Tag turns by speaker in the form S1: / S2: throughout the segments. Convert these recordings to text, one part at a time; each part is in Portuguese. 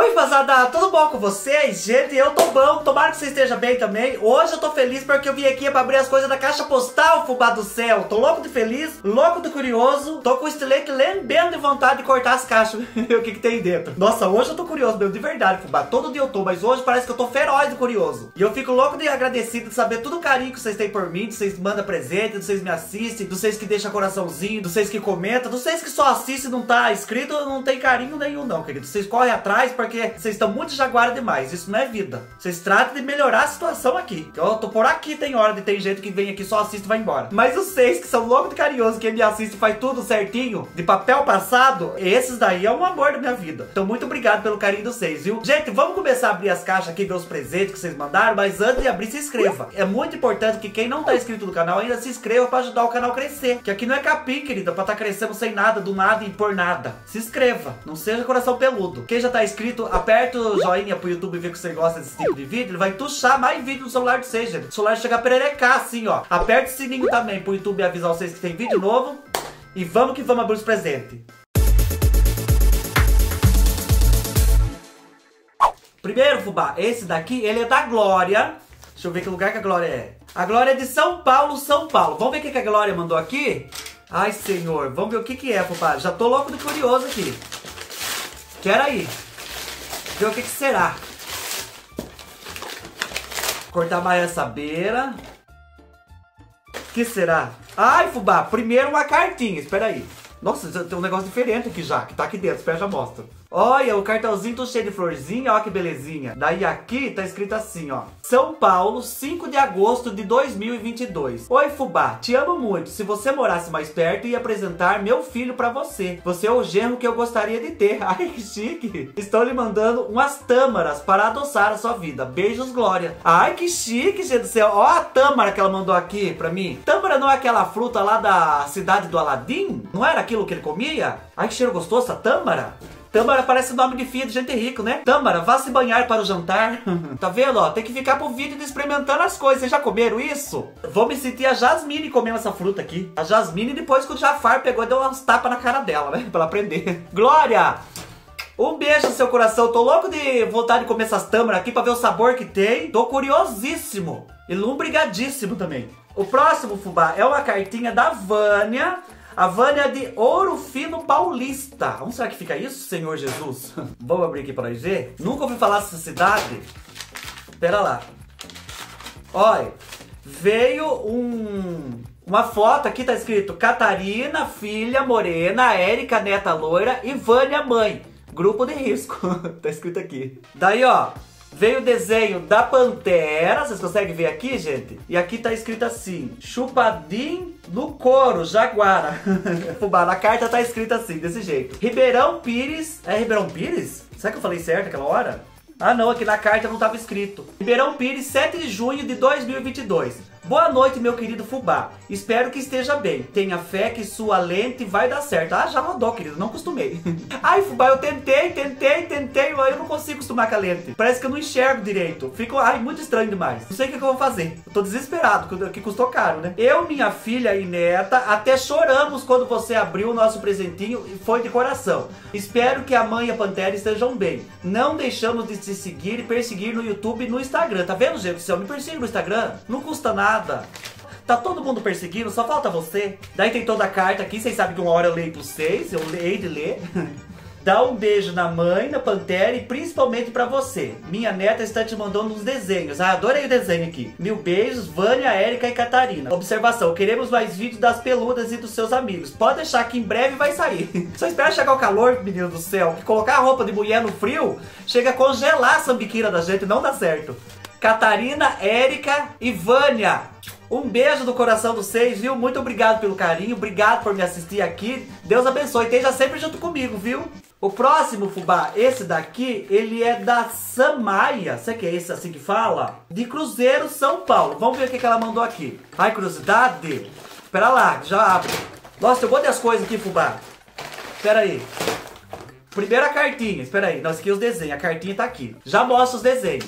S1: Oi, fazada, tudo bom com vocês? Gente, eu tô bom, tomara que você esteja bem também. Hoje eu tô feliz porque eu vim aqui pra abrir as coisas da caixa postal, fubá do céu. Tô louco de feliz, louco de curioso. Tô com o estilete lembendo de vontade de cortar as caixas. o que que tem dentro. Nossa, hoje eu tô curioso meu, de verdade, fubá. Todo dia eu tô, mas hoje parece que eu tô feroz de curioso. E eu fico louco de agradecido de saber todo o carinho que vocês têm por mim, de vocês mandam presente, de vocês me assistem, de vocês que deixam coraçãozinho, de vocês que comentam, de vocês que só assistem e não tá inscrito, não tem carinho nenhum não, querido. Vocês correm atrás porque vocês estão muito jaguara demais. Isso não é vida. Vocês tratam de melhorar a situação aqui. Eu tô por aqui, tem hora de tem gente que vem aqui, só assiste e vai embora. Mas os seis que são loucos de carinhoso, que me assiste faz tudo certinho, de papel passado, esses daí é um amor da minha vida. Então muito obrigado pelo carinho dos seis, viu? Gente, vamos começar a abrir as caixas aqui, ver os presentes que vocês mandaram, mas antes de abrir, se inscreva. É muito importante que quem não tá inscrito no canal ainda se inscreva pra ajudar o canal a crescer. Que aqui não é capim, querida, pra tá crescendo sem nada, do nada e por nada. Se inscreva, não seja coração peludo. Quem já tá inscrito, aperta o joinha pro YouTube ver que você gosta desse tipo de vídeo, ele vai tuchar mais vídeo no celular de gente. O celular chega a pererecar assim, ó. Aperta o sininho também pro YouTube avisar vocês que tem vídeo novo. E vamos que vamos abrir os presentes. Primeiro, fubá, esse daqui, ele é da Glória. Deixa eu ver que lugar que a Glória é. A Glória é de São Paulo, São Paulo. Vamos ver o que a Glória mandou aqui? Ai, senhor, vamos ver o que que é, fubá. Já tô louco de curioso aqui. Quero aí. Ver o que que será. Cortar mais essa beira. Que será? Ai, fubá, primeiro uma cartinha, espera aí. Nossa, tem um negócio diferente aqui já, que tá aqui dentro, espera já mostra. Olha, o cartãozinho tô cheio de florzinha, ó que belezinha. Daí aqui tá escrito assim, ó. São Paulo, 5 de agosto de 2022. Oi, Fubá, te amo muito. Se você morasse mais perto, ia apresentar meu filho pra você. Você é o genro que eu gostaria de ter. Ai, que chique. Estou lhe mandando umas tâmaras para adoçar a sua vida. Beijos, Glória. Ai, que chique, gente do céu. Ó a tâmara que ela mandou aqui pra mim. Tâmara não é aquela fruta lá da cidade do Aladim? Não era aquilo que ele comia? Ai, que cheiro gostoso essa tâmara. Tâmara parece nome de filha de gente rico, né? Tâmara, vá se banhar para o jantar. tá vendo, ó? Tem que ficar pro vídeo de experimentando as coisas. Vocês já comeram isso? Vou me sentir a Jasmine comendo essa fruta aqui. A Jasmine depois que o Jafar pegou e deu umas tapas na cara dela, né? Pra ela aprender. Glória! Um beijo no seu coração. Tô louco de vontade de comer essas tâmaras aqui pra ver o sabor que tem. Tô curiosíssimo. E lumbrigadíssimo também. O próximo, fubá, é uma cartinha da Vânia. A Vânia de Ouro Fino Paulista. Onde será que fica isso, Senhor Jesus? Vamos abrir aqui para nós ver? Nunca ouvi falar dessa cidade. Pera lá. Olha, veio um... Uma foto aqui tá escrito Catarina, filha morena, Érica, neta loira e Vânia, mãe. Grupo de risco. tá escrito aqui. Daí, ó, Veio o desenho da Pantera, vocês conseguem ver aqui, gente? E aqui tá escrito assim, chupadim no couro, Jaguara. Fubá, na carta tá escrito assim, desse jeito. Ribeirão Pires, é Ribeirão Pires? Será que eu falei certo aquela hora? Ah não, aqui na carta não estava escrito. Ribeirão Pires, 7 de junho de 2022. Boa noite, meu querido Fubá. Espero que esteja bem. Tenha fé que sua lente vai dar certo. Ah, já rodou, querido. Não costumei. Ai, Fubá, eu tentei, tentei, tentei. Mas eu não consigo acostumar com a lente. Parece que eu não enxergo direito. Fico, ai, muito estranho demais. Não sei o que, eu vou fazer. Eu tô desesperado, que custou caro, né? Eu, minha filha e neta, até choramos quando você abriu o nosso presentinho e foi de coração. Espero que a mãe e a Pantera estejam bem. Não deixamos de se seguir e perseguir no YouTube e no Instagram. Tá vendo, gente? Se eu me persigo no Instagram, não custa nada nada. Tá todo mundo perseguindo, só falta você. Daí tem toda a carta aqui, vocês sabem que uma hora eu leio pra vocês, eu leio de ler. Dá um beijo na mãe, na Pantera e principalmente pra você. Minha neta está te mandando uns desenhos. Ah, adorei o desenho aqui. Mil beijos, Vânia, Érica e Catarina. Observação, queremos mais vídeos das peludas e dos seus amigos. Pode deixar que em breve vai sair. Só espera chegar o calor, menino do céu, que colocar a roupa de mulher no frio chega a congelar a sambiquira da gente, não dá certo. Catarina, Érica e Vânia. Um beijo do coração dos seis, viu? Muito obrigado pelo carinho, obrigado por me assistir aqui. Deus abençoe, esteja sempre junto comigo, viu? O próximo fubá, esse daqui, ele é da Samaia, será que é esse assim que fala? De Cruzeiro, São Paulo. Vamos ver o que, ela mandou aqui. Ai, curiosidade? Espera lá, já abre. Nossa, eu gosto das coisas aqui, fubá. Espera aí. Primeira cartinha, espera aí. Nós aqui os desenhos, a cartinha tá aqui. Já mostra os desenhos.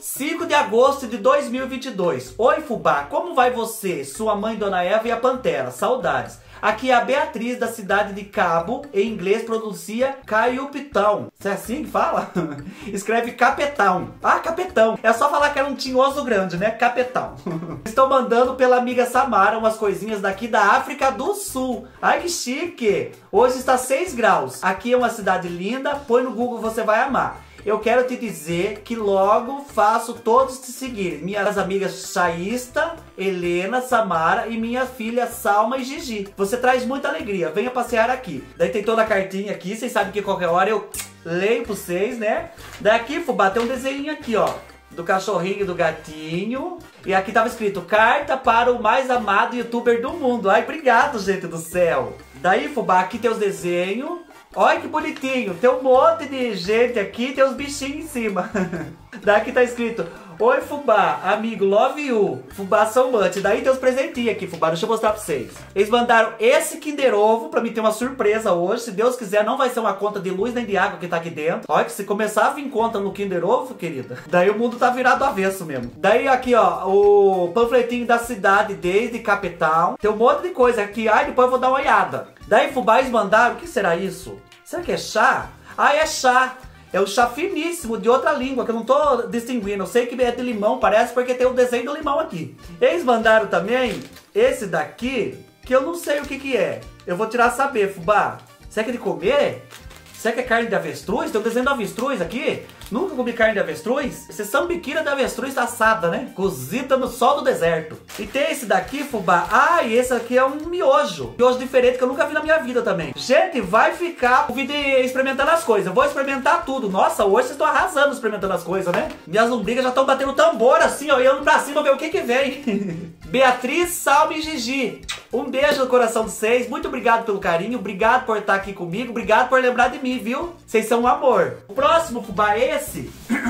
S1: 5 de agosto de 2022. Oi, Fubá, como vai você, sua mãe Dona Eva e a Pantera? Saudades. Aqui é a Beatriz, da cidade de Cabo. Em inglês pronuncia Caiupitão. Isso é assim que fala? Escreve Capetão. Ah, Capetão. É só falar que era um tinhoso grande, né? Capetão. Estou mandando pela amiga Samara umas coisinhas daqui da África do Sul. Ai, que chique. Hoje está 6 graus. Aqui é uma cidade linda. Põe no Google, você vai amar eu quero te dizer que logo faço todos te seguir. Minhas amigas Chaista, Helena, Samara e minha filha Salma e Gigi. Você traz muita alegria. Venha passear aqui. Daí tem toda a cartinha aqui. Vocês sabem que qualquer hora eu leio pra vocês, né? Daqui, fubá, tem um desenho aqui, ó. Do cachorrinho e do gatinho. E aqui tava escrito, carta para o mais amado youtuber do mundo. Ai, obrigado, gente do céu. Daí, fubá, aqui tem os desenhos. Olha que bonitinho. Tem um monte de gente aqui, tem os bichinhos em cima. Daqui tá escrito, Oi Fubá, amigo, love you. Fubá so much. Daí tem os presentinhos aqui, Fubá, deixa eu mostrar pra vocês. Eles mandaram esse Kinder Ovo pra mim ter uma surpresa hoje. Se Deus quiser, não vai ser uma conta de luz nem de água que tá aqui dentro. Olha que se começar a vir conta no Kinder Ovo, querida, daí o mundo tá virado avesso mesmo. Daí aqui, ó, o panfletinho da cidade desde Capitão. Tem um monte de coisa aqui. Ai, depois eu vou dar uma olhada. Daí Fubá eles mandaram, o que será isso? Será que é chá? Ah, é chá. É o chá finíssimo de outra língua, que eu não tô distinguindo. Eu sei que é de limão, parece, porque tem o desenho do limão aqui. Eles mandaram também esse daqui, que eu não sei o que que é. Eu vou tirar saber, fubá. Será que é de comer? Será que é carne de avestruz? Tem um desenho de avestruz aqui. Nunca comi carne de avestruz? Esse é sambiquira de avestruz assada, né? Cozida no sol do deserto. E tem esse daqui, fubá. Ah, e esse aqui é um miojo. Miojo diferente que eu nunca vi na minha vida também. Gente, vai ficar o vídeo experimentando as coisas. Eu vou experimentar tudo. Nossa, hoje vocês estão arrasando experimentando as coisas, né? Minhas lombrigas já estão batendo tambor assim, ó. E indo pra cima ver o que que vem. Beatriz, Salme e Gigi. Um beijo no coração de vocês. Muito obrigado pelo carinho. Obrigado por estar aqui comigo. Obrigado por lembrar de mim, viu? Vocês são um amor. O próximo fubá é esse.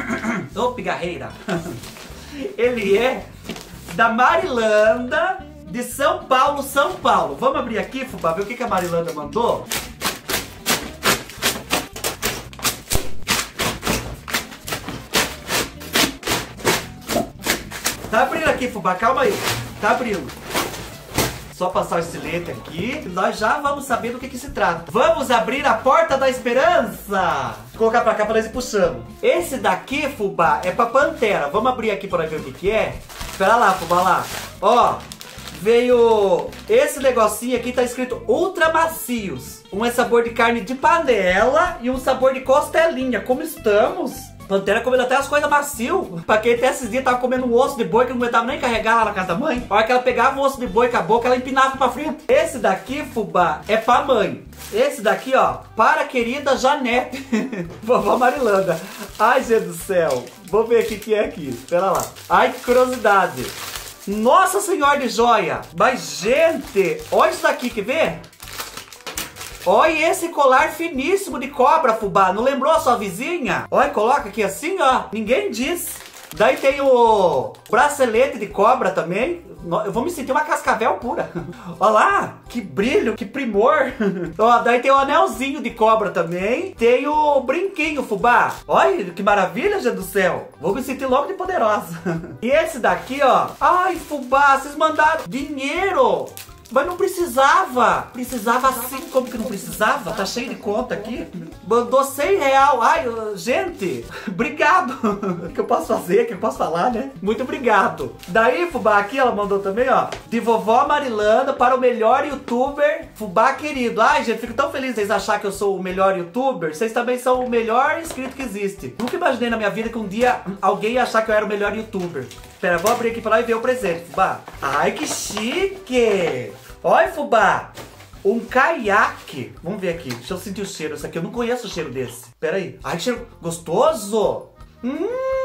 S1: Ô, pigarreira. Ele é da Marilanda de São Paulo, São Paulo. Vamos abrir aqui, fubá, ver o que, que a Marilanda mandou? Tá abrindo aqui, fubá, calma aí. Tá abrindo. Só passar o estilete aqui, nós já vamos saber do que, que se trata. Vamos abrir a porta da esperança! Vou colocar pra cá pra nós ir puxando. Esse daqui, fubá, é pra pantera. Vamos abrir aqui pra ver o que, que é. Espera lá, fubá, lá. Ó, veio esse negocinho aqui, tá escrito Ultra Macios. Um é sabor de carne de panela e um sabor de costelinha. Como estamos? Pantera comendo até as coisas macio. Pra quem até esses dias tava comendo um osso de boi que não aguentava nem carregar lá na casa da mãe. A hora que ela pegava o osso de boi com a boca, ela empinava pra frente. Esse daqui, fubá, é pra mãe. Esse daqui, ó, para a querida Janete. Vovó Marilanda. Ai, gente do céu. Vou ver o que, que é aqui. Espera lá. Ai, que curiosidade. Nossa Senhora de Joia. Mas, gente, olha isso daqui, quer ver? Olha esse colar finíssimo de cobra, fubá. Não lembrou a sua vizinha? Olha, coloca aqui assim, ó. Ninguém diz. Daí tem o bracelete de cobra também. Eu vou me sentir uma cascavel pura. Olha lá, que brilho, que primor. Ó, daí tem o anelzinho de cobra também. Tem o brinquinho, fubá. Olha, que maravilha, gente do céu. Vou me sentir logo de poderosa. E esse daqui, ó. Ai, fubá, vocês mandaram dinheiro. Mas não precisava. Precisava assim. Como que não precisava? Tá cheio de conta aqui. Mandou 100 real. Ai, gente, obrigado. O que eu posso fazer? O que eu posso falar, né? Muito obrigado. Daí, Fubá, aqui ela mandou também, ó. De vovó Marilanda para o melhor youtuber Fubá querido. Ai, gente, fico tão feliz de vocês acharem que eu sou o melhor youtuber. Vocês também são o melhor inscrito que existe. Nunca imaginei na minha vida que um dia alguém ia achar que eu era o melhor youtuber. Pera, vou abrir aqui pra lá e ver o presente, Fubá. Ai, que chique! Olha, Fubá! Um caiaque. Vamos ver aqui. Deixa eu sentir o cheiro. Esse aqui eu não conheço o cheiro desse. Pera aí. Ai, que cheiro gostoso! Hum!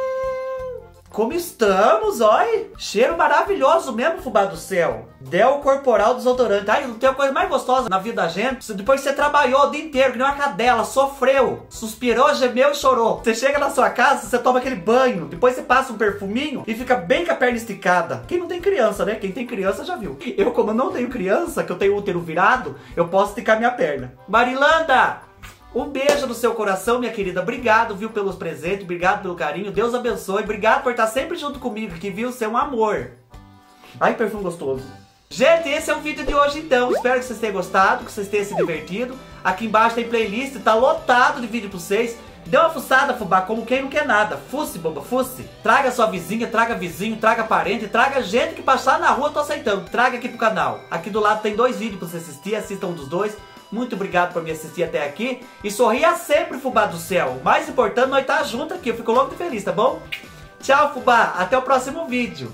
S1: Como estamos, olha! Cheiro maravilhoso mesmo, fubá do céu. Del corporal desodorante. Ai, não tem coisa mais gostosa na vida da gente. Depois que você trabalhou o dia inteiro, que nem uma cadela, sofreu, suspirou, gemeu e chorou. Você chega na sua casa, você toma aquele banho, depois você passa um perfuminho e fica bem com a perna esticada. Quem não tem criança, né? Quem tem criança já viu. Eu, como não tenho criança, que eu tenho útero virado, eu posso esticar minha perna. Marilanda, um beijo no seu coração, minha querida. Obrigado, viu, pelos presentes. Obrigado pelo carinho. Deus abençoe. Obrigado por estar sempre junto comigo, que viu ser um amor. Ai, perfume gostoso. Gente, esse é o vídeo de hoje então. Espero que vocês tenham gostado, que vocês tenham se divertido. Aqui embaixo tem playlist, tá lotado de vídeo pra vocês. Dê uma fuçada, fubá, como quem não quer nada. Fusse, boba, fusse. Traga sua vizinha, traga vizinho, traga parente, traga gente que passar na rua, tô aceitando. Traga aqui pro canal. Aqui do lado tem dois vídeos pra você assistir, assistam um dos dois. Muito obrigado por me assistir até aqui. E sorria sempre, fubá do céu. O mais importante, nós tá junto aqui. Eu fico louco de feliz, tá bom? Tchau, fubá. Até o próximo vídeo.